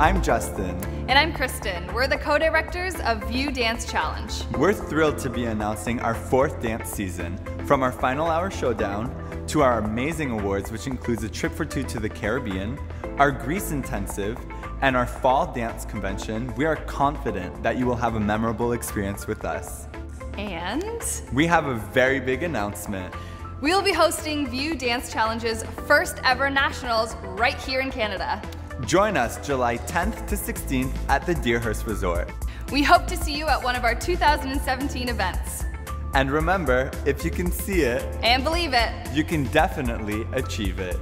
I'm Justin. And I'm Kristen. We're the co-directors of View Dance Challenge. We're thrilled to be announcing our fourth dance season, from our final hour showdown to our amazing awards, which includes a trip for two to the Caribbean, our Greece intensive, and our fall dance convention. We are confident that you will have a memorable experience with us. And We have a very big announcement. we'll be hosting View Dance Challenge's first ever nationals right here in Canada. Join us July 10th to 16th at the Deerhurst Resort. We hope to see you at one of our 2017 events. And remember, if you can see it, And believe it, you can definitely achieve it.